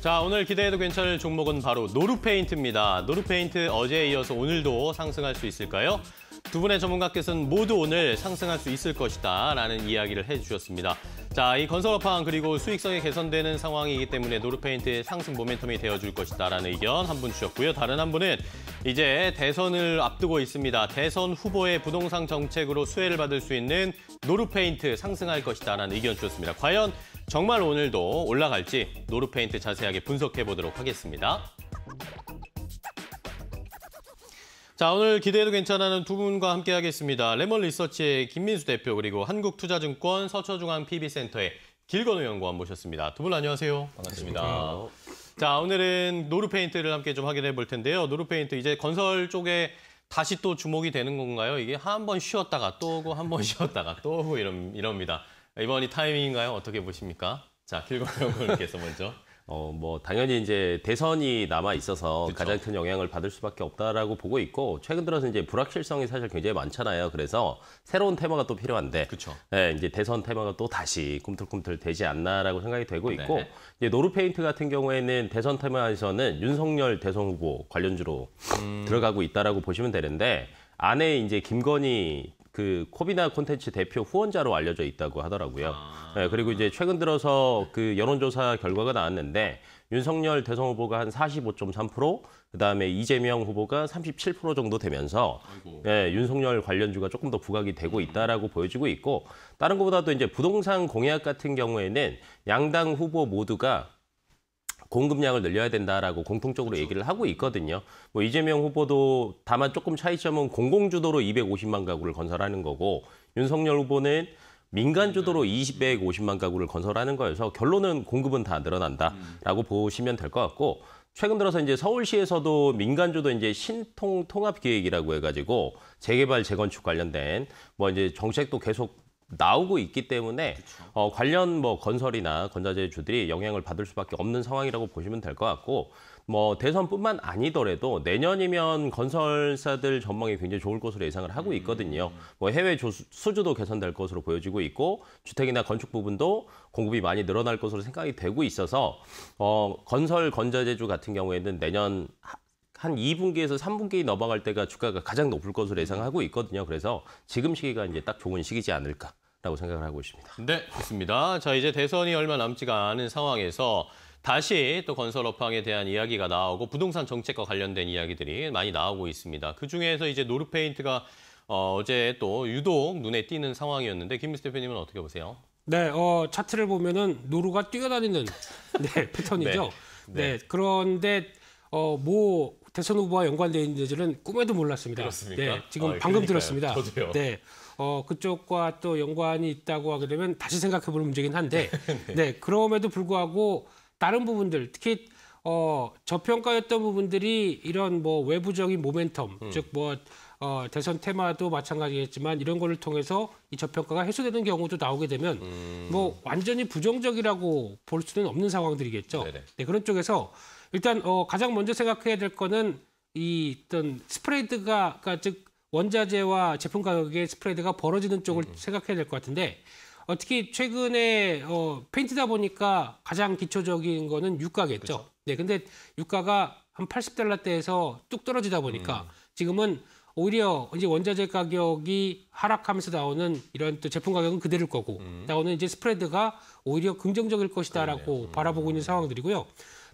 자, 오늘 기대해도 괜찮을 종목은 바로 노루페인트입니다. 노루페인트 어제에 이어서 오늘도 상승할 수 있을까요? 두 분의 전문가께서는 모두 오늘 상승할 수 있을 것이다 라는 이야기를 해주셨습니다. 자, 이 건설업황 그리고 수익성이 개선되는 상황이기 때문에 노루페인트의 상승 모멘텀이 되어줄 것이다 라는 의견 한 분 주셨고요. 다른 한 분은 이제 대선을 앞두고 있습니다. 대선 후보의 부동산 정책으로 수혜를 받을 수 있는 노루페인트 상승할 것이다 라는 의견 주셨습니다. 과연 정말 오늘도 올라갈지 노루페인트 자세하게 분석해 보도록 하겠습니다. 자, 오늘 기대해도 괜찮아는 두 분과 함께 하겠습니다. 레몬 리서치의 김민수 대표 그리고 한국투자증권 서초중앙 PB센터의 길건우 연구원 모셨습니다. 두 분 안녕하세요. 반갑습니다. 자, 오늘은 노루페인트를 함께 좀 확인해 볼 텐데요. 노루페인트 이제 건설 쪽에 다시 또 주목이 되는 건가요? 이게 한 번 쉬었다가 또 오고 한 번 쉬었다가 또 오고 이런, 이럽니다. 이번이 타이밍인가요? 어떻게 보십니까? 자, 길건우 연구원께서 먼저. 어, 뭐, 당연히 이제 대선이 남아 있어서 그쵸. 가장 큰 영향을 받을 수밖에 없다라고 보고 있고, 최근 들어서 이제 불확실성이 사실 굉장히 많잖아요. 그래서 새로운 테마가 또 필요한데, 그쵸. 네, 이제 대선 테마가 또 다시 꿈틀꿈틀 되지 않나라고 생각이 되고 있고, 네. 이제 노르페인트 같은 경우에는 대선 테마에서는 윤석열 대선 후보 관련주로 음. 들어가고 있다라고 보시면 되는데, 안에 이제 김건희 그 코비나 콘텐츠 대표 후원자로 알려져 있다고 하더라고요. 아. 네, 그리고 이제 최근 들어서 그 여론조사 결과가 나왔는데 윤석열 대선 후보가 한 45.3%, 그다음에 이재명 후보가 37% 정도 되면서 아이고. 예, 윤석열 관련주가 조금 더 부각이 되고 있다라고 보여지고 있고 다른 것보다도 이제 부동산 공약 같은 경우에는 양당 후보 모두가 공급량을 늘려야 된다라고 공통적으로 얘기를 하고 있거든요. 뭐 이재명 후보도 다만 조금 차이점은 공공 주도로 250만 가구를 건설하는 거고 윤석열 후보는 민간 주도로 250만 가구를 건설하는 거여서 결론은 공급은 다 늘어난다라고 보시면 될 것 같고 최근 들어서 이제 서울시에서도 민간 주도 이제 신통 통합 기획이라고 해가지고 재개발 재건축 관련된 뭐 이제 정책도 계속 나오고 있기 때문에 어, 관련 뭐 건설이나 건자재 주들이 영향을 받을 수밖에 없는 상황이라고 보시면 될 것 같고 뭐 대선뿐만 아니더라도 내년이면 건설사들 전망이 굉장히 좋을 것으로 예상을 하고 있거든요. 뭐 해외 조수, 수주도 개선될 것으로 보여지고 있고 주택이나 건축 부분도 공급이 많이 늘어날 것으로 생각이 되고 있어서 어, 건설 건자재주 같은 경우에는 내년 하- 한 2분기에서 3분기 넘어갈 때가 주가가 가장 높을 것으로 예상하고 있거든요. 그래서 지금 시기가 이제 딱 좋은 시기지 않을까 라고 생각을 하고 있습니다. 네, 좋습니다. 자, 이제 대선이 얼마 남지가 않은 상황에서 다시 또 건설 업황에 대한 이야기가 나오고 부동산 정책과 관련된 이야기들이 많이 나오고 있습니다. 그 중에서 이제 노르페인트가 어, 어제 또 유독 눈에 띄는 상황이었는데 김미스 대표님은 어떻게 보세요? 네, 어, 차트를 보면은 노루가 뛰어다니는 네, 패턴이죠. 네. 네. 그런데 어, 모 대선 후보와 연관되어 있는지는 꿈에도 몰랐습니다. 그렇습니까? 네, 지금 아, 방금 그러니까요. 들었습니다. 저도요. 네. 어, 그쪽과 또 연관이 있다고 하게 되면 다시 생각해 보는 문제긴 한데, 네. 그럼에도 불구하고 다른 부분들, 특히 어, 저평가였던 부분들이 이런 뭐 외부적인 모멘텀, 음. 즉뭐 어, 대선 테마도 마찬가지겠지만 이런 거를 통해서 이 저평가가 해소되는 경우도 나오게 되면 음. 뭐 완전히 부정적이라고 볼 수는 없는 상황들이겠죠. 네네. 네, 그런 쪽에서 일단 어, 가장 먼저 생각해야 될 거는 이 어떤 스프레드가 그러니까 즉 원자재와 제품 가격의 스프레드가 벌어지는 쪽을 음. 생각해야 될 것 같은데 어, 특히 최근에 어, 페인트다 보니까 가장 기초적인 거는 유가겠죠. 네, 근데 유가가 한 80달러대에서 뚝 떨어지다 보니까 음. 지금은 오히려 이제 원자재 가격이 하락하면서 나오는 이런 또 제품 가격은 그대로일 거고 음. 나오는 이제 스프레드가 오히려 긍정적일 것이다라고 음. 바라보고 있는 상황들이고요.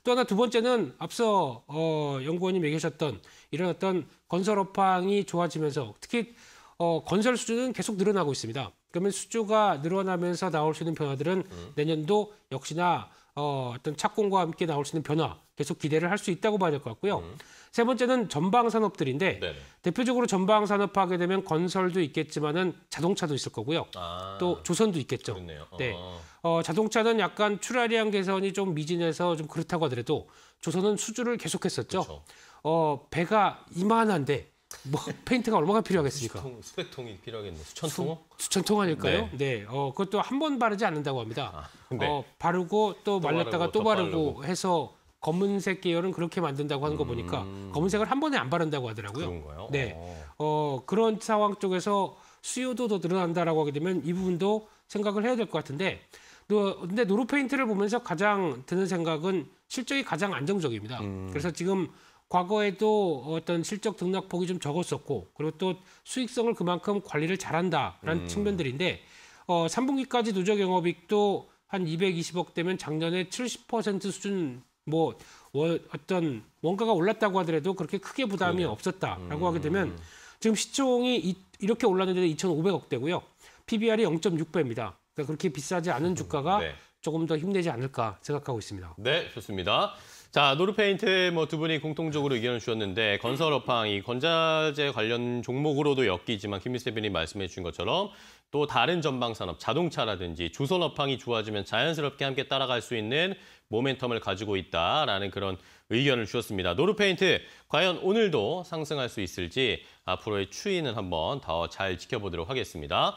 또 하나 두 번째는 앞서 어, 연구원님 얘기하셨던 이런 어떤 건설 업황이 좋아지면서 특히 어, 건설 수주는 계속 늘어나고 있습니다. 그러면 수주가 늘어나면서 나올 수 있는 변화들은 음. 내년도 역시나 어, 어떤 착공과 함께 나올 수 있는 변화 계속 기대를 할 수 있다고 봐야 될 것 같고요. 세 번째는 전방 산업들인데 음. 네네. 대표적으로 전방 산업 하게 되면 건설도 있겠지만은 자동차도 있을 거고요. 아, 또 조선도 있겠죠. 그렇네요. 네. 어. 어, 자동차는 약간 출하량 개선이 좀 미진해서 좀 그렇다고 하더라도 조선은 수주를 계속했었죠. 그렇죠. 어, 배가 이만한데 뭐 페인트가 얼마나 필요하겠습니까? 수통, 수백 통이 필요하겠네. 수천 통? 수천 통 아닐까요? 네. 어, 그것도 한 번 바르지 않는다고 합니다. 아, 네. 어, 바르고 또, 말렸다가 바르고, 또더 바르고 바르고. 해서 검은색 계열은 그렇게 만든다고 하는 거 보니까 검은색을 한 번에 안 바른다고 하더라고요. 음. 그런가요? 네. 어. 어, 그런 상황 쪽에서 수요도 더 늘어난다라고 하게 되면 이 부분도 생각을 해야 될 것 같은데 노- 근데 노루 페인트를 보면서 가장 드는 생각은 실적이 가장 안정적입니다. 그래서 지금 과거에도 어떤 실적 등락폭이 좀 적었었고 그리고 또 수익성을 그만큼 관리를 잘한다라는 측면들인데 어, 3분기까지 누적 영업이익도 한 220억 되면 작년에 70% 수준 뭐 워- 어떤 원가가 올랐다고 하더라도 그렇게 크게 부담이 없었다라고 하게 되면 지금 시총이 이, 이렇게 올랐는데 2,500억 대고요. PBR이 0.6배입니다. 그러니까 그렇게 비싸지 않은 주가가 네. 조금 더 힘내지 않을까 생각하고 있습니다. 네, 좋습니다. 자, 노루페인트 뭐 두 분이 공통적으로 의견을 주셨는데 건설업황 이 건자재 관련 종목으로도 엮이지만 김민수 대표님 말씀해 주신 것처럼 또 다른 전방 산업, 자동차라든지 조선업황이 좋아지면 자연스럽게 함께 따라갈 수 있는 모멘텀을 가지고 있다라는 그런 의견을 주셨습니다. 노루페인트 과연 오늘도 상승할 수 있을지 앞으로의 추이는 한번 더 잘 지켜보도록 하겠습니다.